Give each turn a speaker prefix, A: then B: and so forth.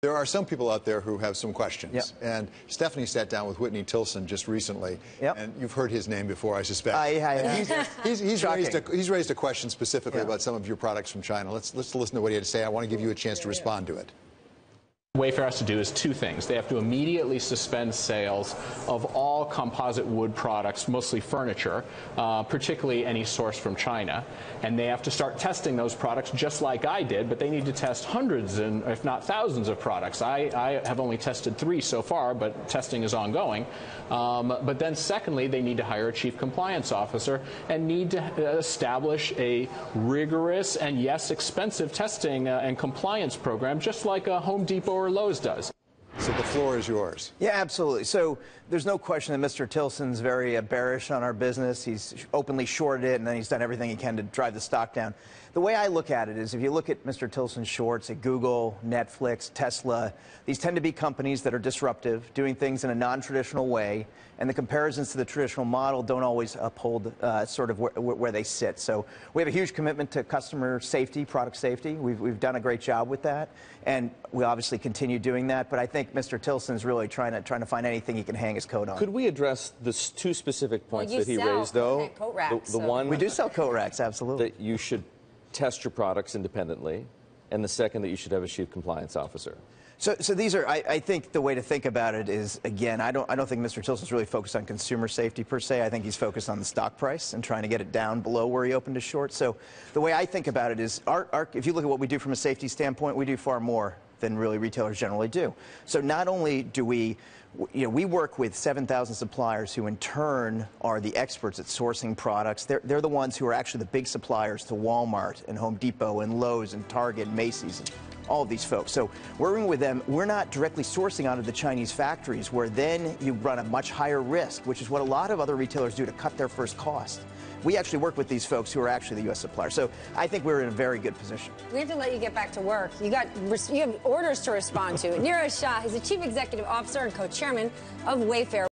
A: There are some people out there who have some questions.
B: Yep.
A: And Stephanie sat down with Whitney Tilson just recently.
B: Yep.
A: And you've heard his name before, I suspect.
B: I- I
A: And
B: have.
A: He's, he's, he's, raised a, he's raised a question specifically
B: Yeah.
A: about some of your products from China. Let's, let's listen to what he had to say. I want to give you a chance to respond to it.
C: Wayfair has to do is two things. They have to immediately suspend sales of all composite wood products, mostly furniture, uh, particularly any sourced from China. And they have to start testing those products just like I did, but they need to test hundreds and if not thousands of products. I, I have only tested three so far, but testing is ongoing. Um, but then secondly, they need to hire a chief compliance officer and need to uh, establish a rigorous and yes, expensive testing uh, and compliance program, just like a Home Depot or Lowe's does.
A: So the floor is yours.
B: Yeah, absolutely. So there's no question that Mr. Tilson's very uh, bearish on our business. He's openly shorted it, and then he's done everything he can to drive the stock down. The way I look at it is if you look at Mr. Tilson's shorts at Google, Netflix, Tesla, these tend to be companies that are disruptive, doing things in a non-traditional way, and the comparisons to the traditional model don't always uphold uh, sort of where, where they sit. So we have a huge commitment to customer safety, product safety. We've, we've done a great job with that, and we obviously continue doing that. But I think Mr. Tilson's really trying to trying to find anything he can hang his coat on.
D: Could we address the two specific points
E: you
D: that he
E: sell
D: raised, though?
E: coat- coat racks,
D: the, the
E: so-
D: one
B: we do sell coat racks, absolutely.
D: that you should test your products independently, and the second that you should have a chief compliance officer.
B: So, so these are. I, I think the way to think about it is again. I don't. I don't think Mr. Tilson's really focused on consumer safety per se. I think he's focused on the stock price and trying to get it down below where he opened his short. So, the way I think about it is, our, our, if you look at what we do from a safety standpoint, we do far more than really retailers generally do. So, not only do we. You know, we work with 7,000 suppliers who, in turn, are the experts at sourcing products. They're, they're the ones who are actually the big suppliers to Walmart and Home Depot and Lowe's and Target and Macy's and all of these folks. So working with them, we're not directly sourcing out of the Chinese factories, where then you run a much higher risk, which is what a lot of other retailers do to cut their first cost. We actually work with these folks who are actually the U.S. supplier. So I think we're in a very good position.
E: We have to let you get back to work. You got you have orders to respond to. Niraj Shah, he's the chief executive officer and co-chairman of Wayfair.